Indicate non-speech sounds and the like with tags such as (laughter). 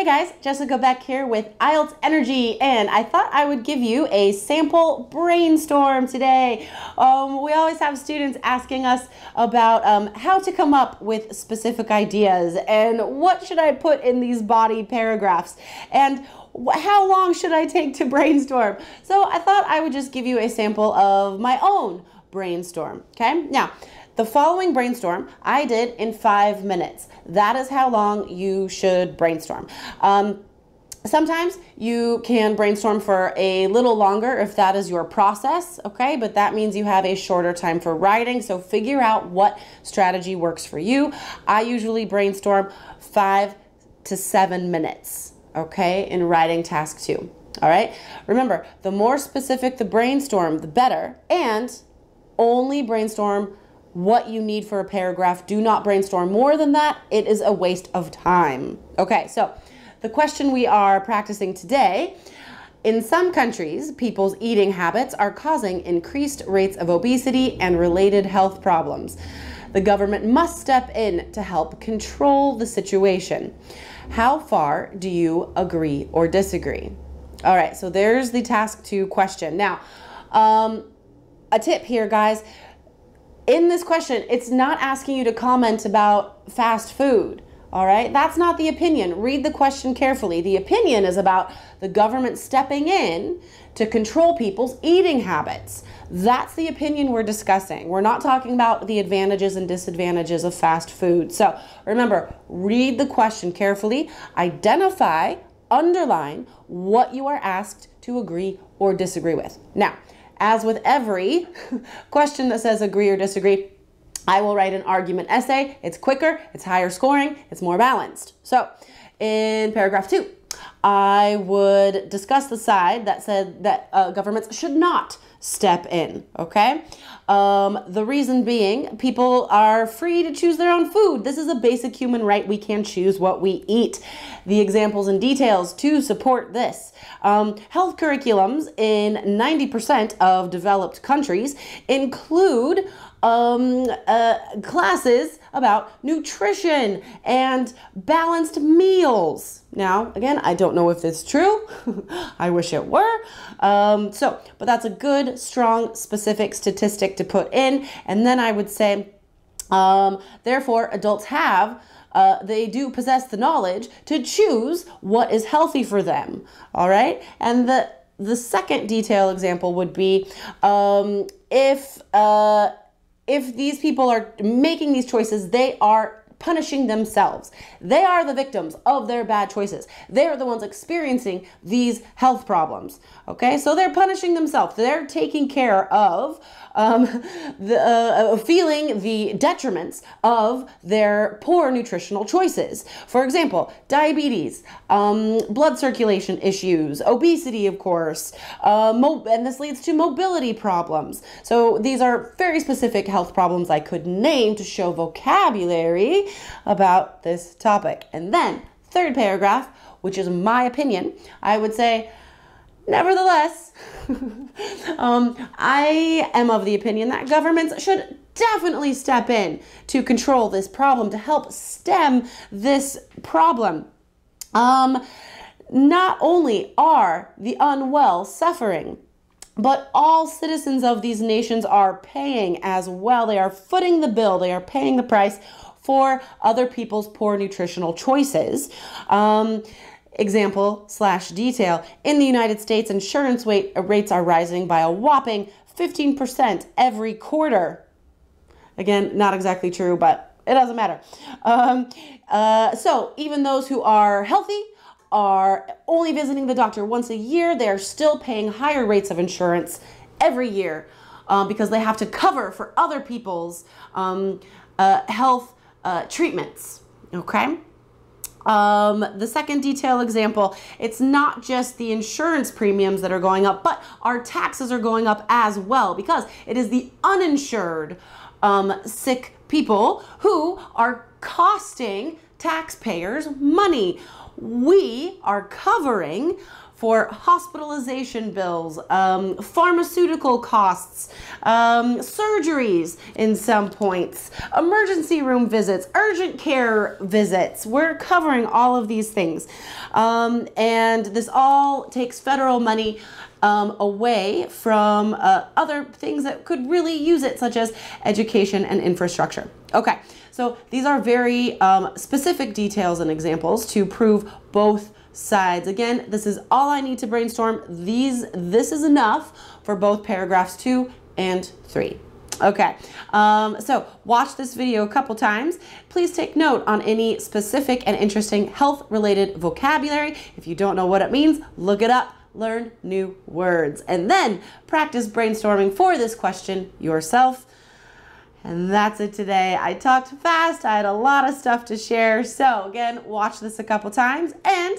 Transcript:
Hey guys, Jessica Beck here with IELTS Energy, and I thought I would give you a sample brainstorm today. Um, we always have students asking us about um, how to come up with specific ideas and what should I put in these body paragraphs and how long should I take to (laughs) brainstorm? So I thought I would just give you a sample of my own brainstorm. Okay, now the following brainstorm I did in five minutes. That is how long you should brainstorm. Um, Sometimes you can brainstorm for a little longer if that is your process, okay? But that means you have a shorter time for writing. So figure out what strategy works for you. I usually brainstorm five to seven minutes, okay, in writing task two. All right? Remember, the more specific the brainstorm, the better. And only brainstorm what you need for a paragraph. Do not brainstorm more than that. It is a waste of time. Okay, so the question we are practicing today in some countries, people's eating habits are causing increased rates of obesity and related health problems. The government must step in to help control the situation. How far do you agree or disagree? All right, so there's the task two question. Now, um, a tip here, guys in this question, it's not asking you to comment about fast food. All right, that's not the opinion. Read the question carefully. The opinion is about the government stepping in to control people's eating habits. That's the opinion we're discussing. We're not talking about the advantages and disadvantages of fast food. So remember, read the question carefully, identify, underline what you are asked to agree or disagree with. Now, as with every (laughs) question that says agree or disagree, I will write an argument essay. It's quicker, it's higher scoring, it's more balanced. So in paragraph two, I would discuss the side that said that uh, governments should not step in, okay? Um, the reason being, people are free to choose their own food. This is a basic human right. We can choose what we eat. The examples and details to support this. Um, health curriculums in 90% of developed countries include um, uh, classes about nutrition and balanced meals. Now, again, I don't know if it's true. (laughs) I wish it were. Um, so, but that's a good, strong, specific statistic to put in. And then I would say, um, therefore, adults have. Uh, they do possess the knowledge to choose what is healthy for them. All right, and the the second detail example would be um, if uh, if these people are making these choices, they are punishing themselves. They are the victims of their bad choices. They are the ones experiencing these health problems. Okay, so they're punishing themselves. They're taking care of um, (laughs) the uh, feeling the detriments of their poor nutritional choices. For example, diabetes, um, blood circulation issues, obesity, of course, uh, and this leads to mobility problems. So these are very specific health problems I could name to show vocabulary about this topic. And then, third paragraph, which is my opinion, I would say, nevertheless, (laughs) um, I am of the opinion that governments should definitely step in to control this problem, to help stem this problem. Um, not only are the unwell suffering, but all citizens of these nations are paying as well. They are footing the bill, they are paying the price for other people's poor nutritional choices. Um, example slash detail in the United States, insurance rate, rates are rising by a whopping 15% every quarter. Again, not exactly true, but it doesn't matter. Um, uh, so, even those who are healthy are only visiting the doctor once a year, they are still paying higher rates of insurance every year um, because they have to cover for other people's um, uh, health uh, treatments. Okay? Um, the second detail example, it's not just the insurance premiums that are going up, but our taxes are going up as well because it is the uninsured um, sick people who are costing taxpayers money. We are covering for hospitalization bills, um, pharmaceutical costs, um, surgeries in some points, emergency room visits, urgent care visits. We're covering all of these things. Um, and this all takes federal money um, away from uh, other things that could really use it, such as education and infrastructure. Okay, so these are very um, specific details and examples to prove both sides. Again, this is all I need to brainstorm. These, this is enough for both paragraphs two and three. Okay, um, so watch this video a couple times. Please take note on any specific and interesting health related vocabulary. If you don't know what it means, look it up learn new words, and then practice brainstorming for this question yourself. And that's it today. I talked fast, I had a lot of stuff to share. So, again, watch this a couple times and